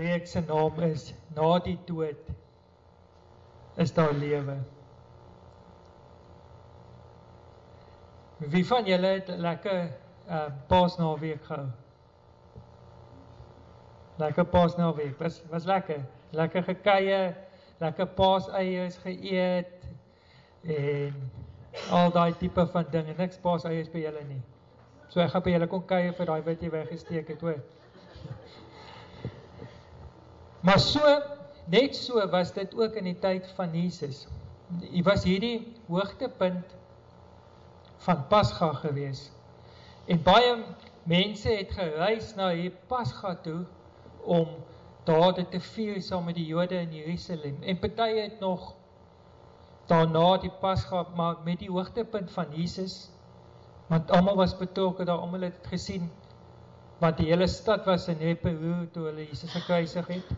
reek se naam is Na die dood is daar lewe. Wie van julle het lekker uh Paasnaweek gehou? Lekker Paasnaweek. Was was lekker. Lekker gekuier, lekker Paaseiers geëet en al daai tipe van dinge. Niks Paaseiers by julle nie. So ek gaan by julle kom kuier vir daai wat jy weggesteek het, hoor. Maar so net so was dit ook in die tyd van Jesus. Hy was hierdie hoogtepunt van Pasga gewees. En baie mense het gereis na hier Pasga toe om daar dit te vier saam met die Jode in Jerusalem. En party het nog daarna die Pasga maar met die hoogtepunt van Jesus want almal was betrokke daar almal het gesien want die hele stad was in reperoer toe hulle Jesus gekruisig het.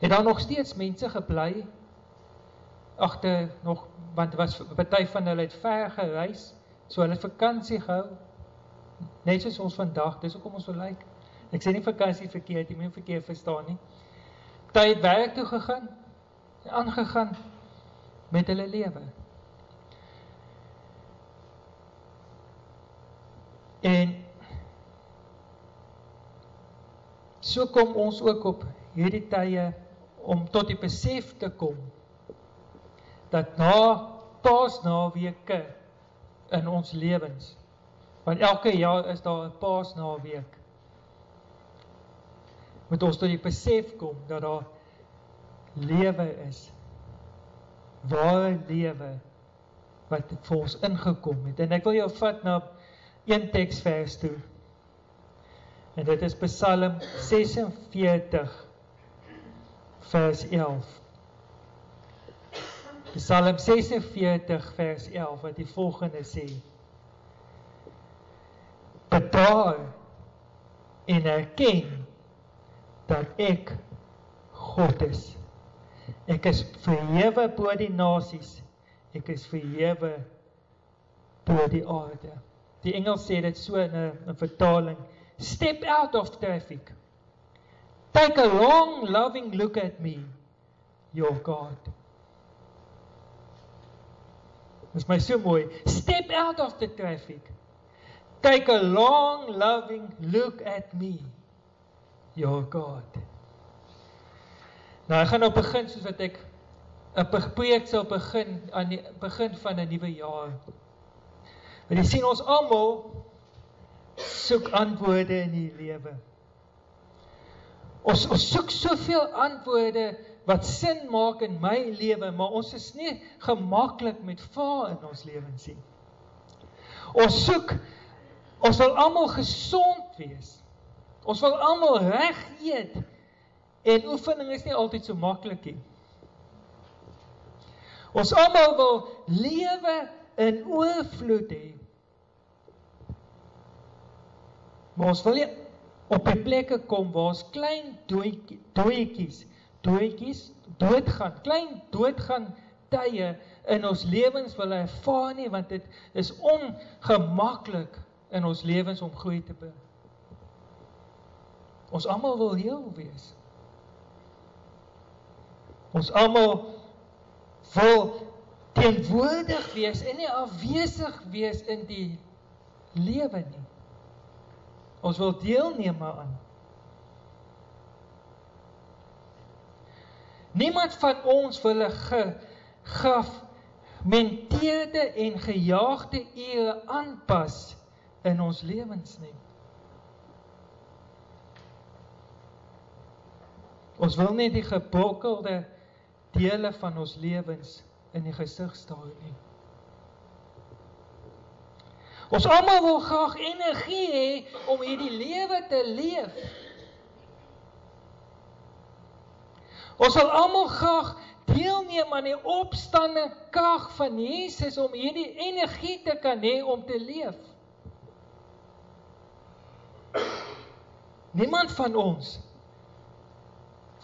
Het daar nog steeds mense gebly agter nog want was party van hulle het ver gereis, so hulle vakansie gehou. Net soos ons vandag, dis hoekom ons so lyk. Like. Ek sê nie vakansie verkeerd, jy moet verkeerd verstaan nie. Party het werk toe gegaan, aangegaan met hulle lewe. En so kom ons ook op hierdie tye om tot die besef te kom dat na Paasnaweke in ons lewens want elke jaar is daar 'n Paasnaweek moet ons tot die besef kom dat daar lewe is ware lewe wat vir ons ingekom het. En ek wil jou vat na een teksvers toe. En dit is Psalm 46 vers 11 Psalm 46 vers 11 wat die volgende sê Bedaar en erken dat ek God is. Ek is verhewe bo die nasies. Ek is verhewe bo die aarde. Die Engels sê dit so in 'n vertaling: Step out of traffic. Take a long loving look at me, your God. Dis my so mooi. Step out of the traffic. Take a long loving look at me. Your God. Nou ek gaan nou begin soos wat ek 'n preek sou begin aan die begin van 'n nuwe jaar. Want jy sien ons almal soek antwoorde in die lewe. Ons ons soek soveel antwoorde wat sin maak in my lewe, maar ons is nie gemaklik met vaar in ons lewens nie. Ons soek ons wil almal gesond wees. Ons wil almal reg eet. En oefening is nie altyd so maklik nie. Ons almal wil lewe in oorvloed hê. Maar ons wil nie op 'n plekke kom waar ons klein dooietjies doodjies doodgaan, klein doodgaan tye in ons lewens wil ervaar nie want dit is ongemaklik in ons lewens om groei te bring. Ons almal wil heel wees. Ons almal wil teenwoordig wees en nie afwesig wees in die lewe nie. Ons wil deelneem aan Niemand van ons wil 'n gegraf menteerde en gejaagde ure aanpas in ons lewens nie. Ons wil nie die gebrokkelde dele van ons lewens in die gesig staar nie. Ons almal wil graag energie hê om hierdie lewe te leef. Ons sal almal graag deelneem aan die opstande krag van Jesus om hierdie energie te kan hê om te leef. Niemand van ons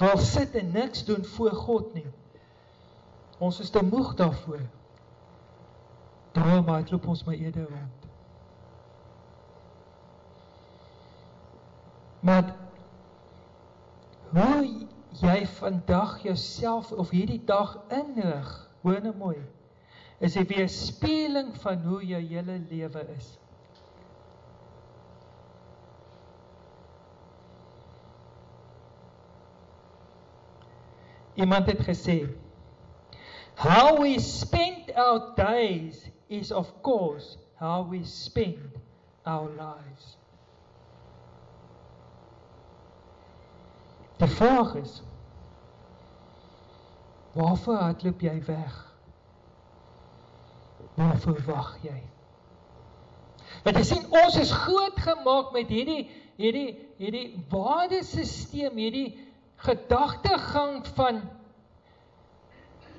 wil sit en niks doen voor God nie. Ons is te moeg daarvoor. Daarom loop ons maar eerder rond. Maar vandag jouself of hierdie dag inrig, hoor nou mooi. Is 'n spieëling van hoe jou hele lewe is. Iemand het gesê How we spend our days is of course how we spend our lives. Die vraag is Waarvoor hardloop jy weg? Waarvoor wag jy? Want jy sien ons is groot gemaak met hierdie hierdie hierdie waardesisteem, hierdie gedagtegang van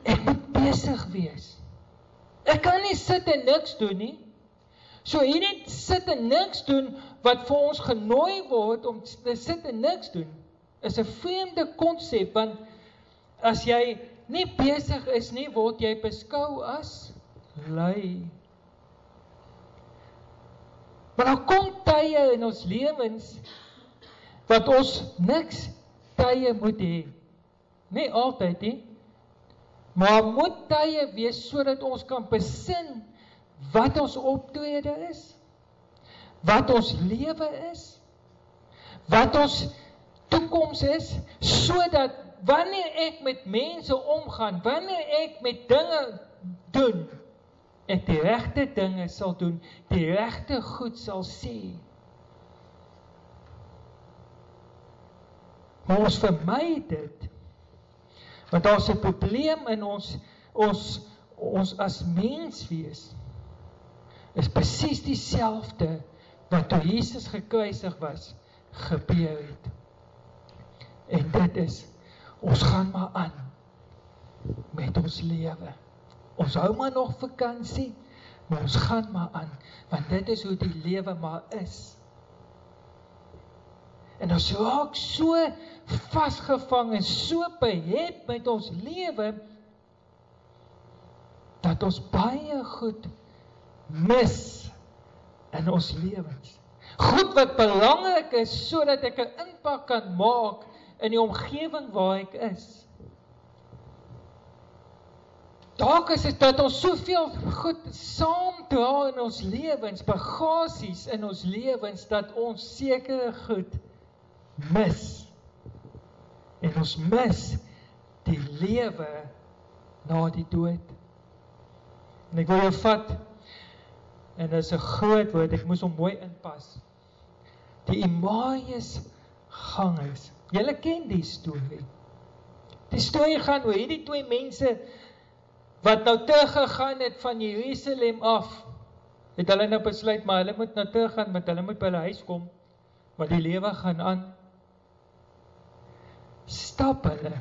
ek moet besig wees. Ek kan nie sit en niks doen nie. So hierdie sit en niks doen wat vir ons genooi word om te sit en niks doen is 'n vreemde konsep want as jy nie besig is nie, word jy beskou as lui. Maar daar kom tye in ons lewens wat ons niks tye moet hê. Nie altyd nie. Maar moet tye wees sodat ons kan besin wat ons optrede is. Wat ons lewe is. Wat ons toekoms is sodat wanneer ek met mense omgaan, wanneer ek met dinge doen, ek die regte dinge sal doen, die regte goed sal sê. Maar ons vermy dit. Want daar's 'n probleem in ons ons ons as mens wees is presies dieselfde wat toe Jesus gekruisig was gebeur het. En dit is ons gaan maar aan met ons lewe. Ons hou maar nog vakansie, maar ons gaan maar aan want dit is hoe die lewe maar is. En ons raak so vasgevang en so behept met ons lewe dat ons baie goed mis in ons lewens. Goed wat belangrik is sodat ek 'n impak kan maak in die omgewing waar ek is. Dalk is dit dat ons soveel goed saam dra in ons lewens, bagasies in ons lewens dat ons sekere goed mis. En ons mis die lewe na die dood. En ek wil jou vat en dit is 'n groot woord, ek moes hom mooi inpas. Die Emmaus gangers Julle ken die storie. Die storie gaan oor hierdie twee mense wat nou teruggegaan het van Jerusalem af. Het hulle nou besluit maar hulle moet nou teruggaan met hulle moet by hulle huis kom want die lewe gaan aan. Stap hulle.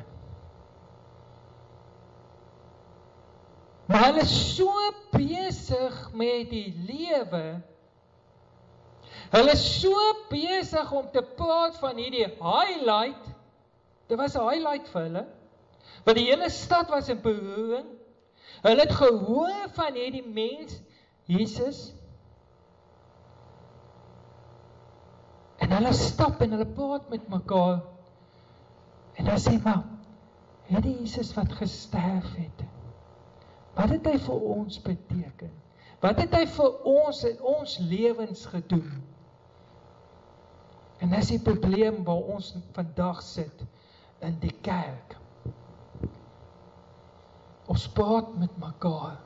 Maar hulle is so besig met die lewe Hulle is so besig om te praat van hierdie highlight. Dit was 'n highlight vir hulle. Want die hele stad was in beroering. Hulle het gehoor van hierdie mens Jesus. En hulle stap en hulle praat met mekaar. En dan sê maar, hierdie Jesus wat gesterf het. Wat het hy vir ons beteken? Wat het hy vir ons in ons lewens gedoen? En dis die probleem waar ons vandag sit in die kerk. Ons praat met mekaar.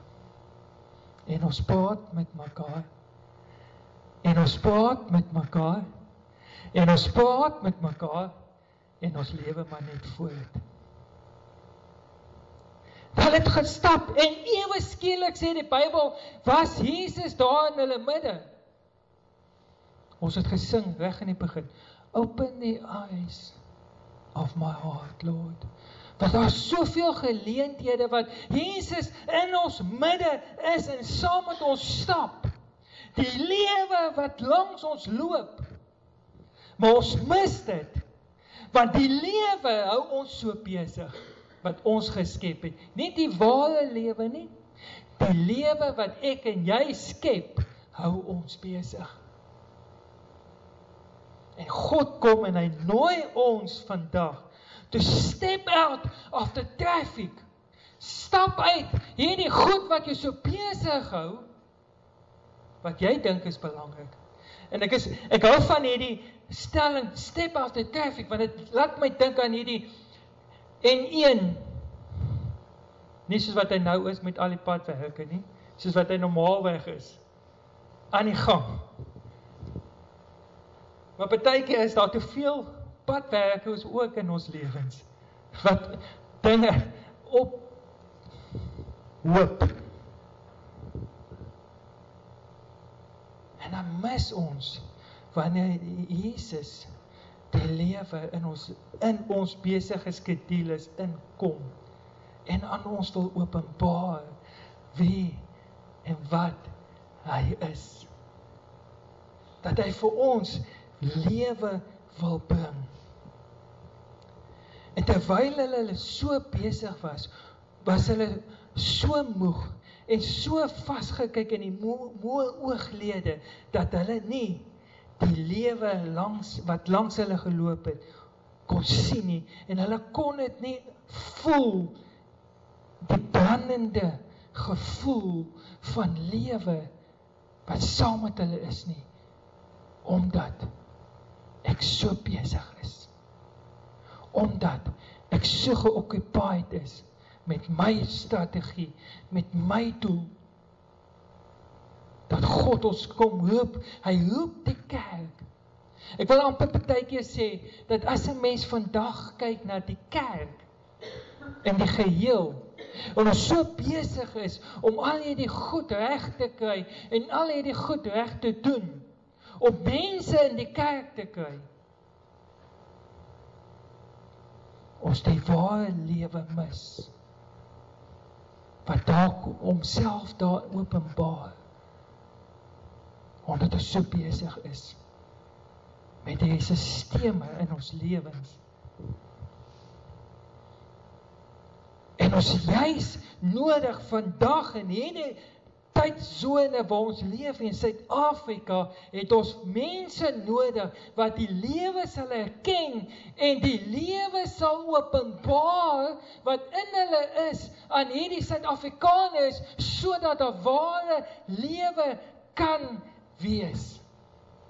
En ons praat met mekaar. En ons praat met mekaar. En ons praat met mekaar en ons lewe maar net voort. Hulle het gestap en ewe skielik sê die Bybel was Jesus daar in hulle midde. Ons het gesing reg in die begin. Open the eyes of my heart, Lord. Want daar is soveel geleenthede wat Jesus in ons midde is en saam met ons stap. Die lewe wat langs ons loop. Maar ons mis dit. Want die lewe hou ons so besig wat ons geskep het. Nie die ware lewe nie. Die lewe wat ek en jy skep, hou ons besig. En God kom en hy nooi ons vandag to step out of the traffic. Stap uit hierdie goed wat jou so besig hou wat jy dink is belangrik. En ek is ek hou van hierdie stelling step out of the traffic want dit laat my dink aan hierdie N1 nie soos wat hy nou is met al die padwerke nie, soos wat hy normaalweg is aan die gang. Maar partykeer is daar te veel padwerke ons ook in ons lewens wat dinge op hoop. En dan mis ons wanneer Jesus die lewe in ons in ons besige skedules inkom en aan ons wil openbaar wie en wat hy is. Dat hy vir ons lewe wil bring. En terwyl hulle so besig was, was hulle so moeg en so vasgekyk in die moe ooglede dat hulle nie die lewe langs wat langs hulle geloop het kon sien nie en hulle kon dit nie voel die brandende gevoel van lewe wat saam met hulle is nie omdat ek so besig is omdat ek so geoccupied is met my strategie met my doel dat God ons kom roep hy roep die kerk. Ek wil amper partykeer sê dat as 'n mens vandag kyk na die kerk in die geheel en ons so besig is om al hierdie goed reg te kry en al hierdie goed reg te doen om mense in die kerk te kry. Ons die ware lewe mis. Wat dalk homself daar openbaar. Omdat ons so besig is met die sisteme in ons lewens. En ons juis nodig vandag in hierdie tydsone waar ons leef in Suid-Afrika het ons mense nodig wat die lewe sal erken en die lewe sal openbaar wat in hulle is aan hierdie Suid-Afrikaners sodat 'n ware lewe kan wees.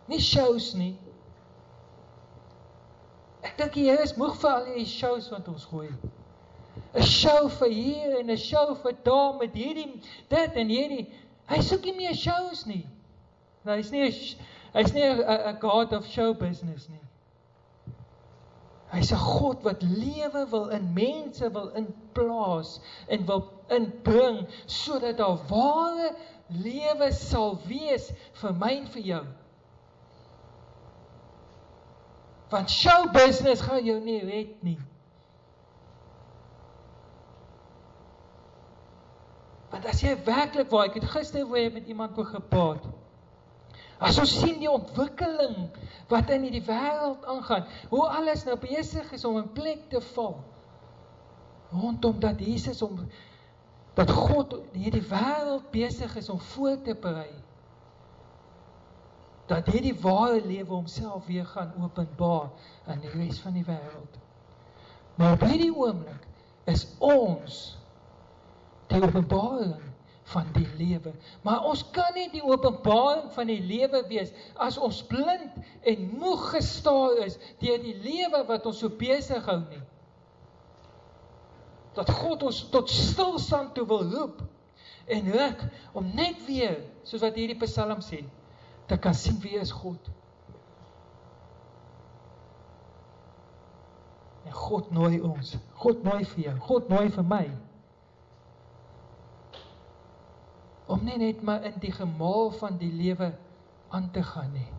Nie shows nie. Ek dink die Here is moeg vir al hierdie shows wat ons gooi. 'n show vir hier en 'n show vir daar met hierdie dit en hierdie. Hy soek nie meer shows nie. Nou hy's nie hy's nie 'n god of show business nie. Hy's 'n God wat lewe wil in mense wil inplaas en wil inbring sodat daar ware lewe sal wees vir my en vir jou. Want show business gaan jou nie red nie. Want as jy werklik waar ek het gister weer met iemand oor gepraat. As ons sien die ontwikkeling wat in hierdie wêreld aangaan, hoe alles nou besig is om in plek te val. Rondom dat Jesus om dat God hierdie wêreld besig is om voor te berei. Dat hierdie ware lewe homself weer gaan openbaar aan die res van die wêreld. Maar op hierdie oomblik is ons die openbaring van die lewe. Maar ons kan nie die openbaring van die lewe wees as ons blind en moeg gestaar is deur die lewe wat ons so besig hou nie. Dat God ons tot stilstand toe wil roep en ruk om net weer, soos wat hierdie Psalm sê, te kan sien wie is God. En God nooi ons. God nooi vir jou. God nooi vir my. Om nie net maar in die gemaal van die lewe aan te gaan nie.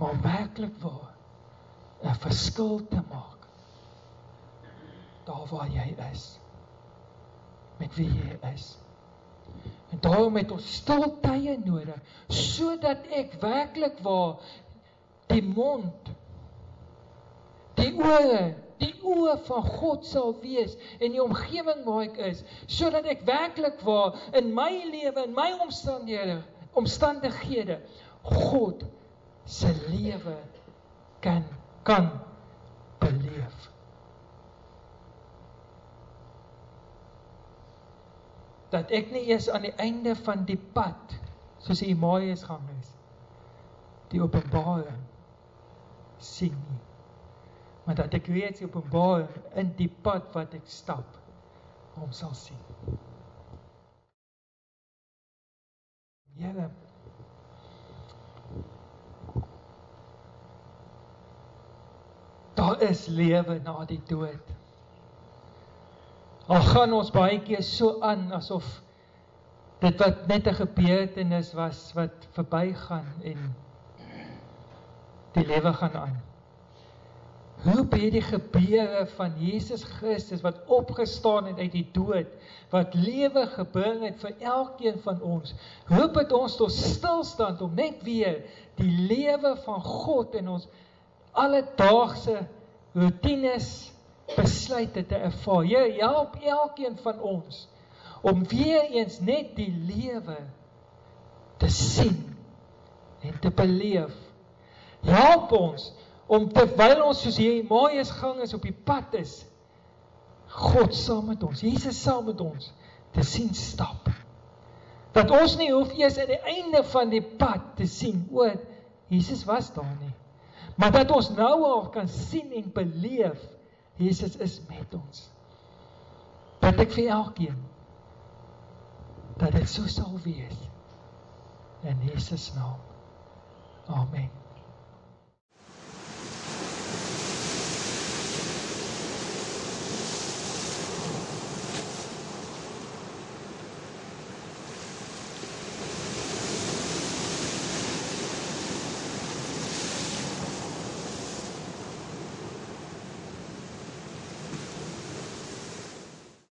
Maar werklik waar 'n verskil te maak daar waar jy is. Met wie jy is. En daarom het ons stil tye nodig sodat ek werklik waar die mond die ore die oë van God sal wees in die omgewing waar ek is, sodat ek werklik waar in my lewe, in my omstandighede, omstandighede God se lewe kan kan beleef. Dat ek nie eers aan die einde van die pad soos die Emmausgang is, die openbaring sien nie maar dat ek reeds openbaring in die pad wat ek stap hom sal sien Here Daar is lewe na die dood. Al gaan ons baie keer so aan asof dit wat net 'n gebeurtenis was wat verbygaan en die lewe gaan aan. Hoe baie die gebeure van Jesus Christus wat opgestaan het uit die dood, wat lewe gebring het vir elkeen van ons. Hoop dit ons tot stilstand om net weer die lewe van God in ons alledaagse rutines besluite te ervaar. Here, help elkeen van ons om weer eens net die lewe te sien en te beleef. Help ons om terwyl ons soos hierdie mooi gang is op die pad is, God saam met ons, Jesus saam met ons te sien stap. Dat ons nie hoef eers aan die einde van die pad te sien, o, Jesus was daar nie. Maar dat ons nou al kan sien en beleef Jesus is met ons. Dat ek vir elkeen dat dit so sal wees in Jesus naam. Amen.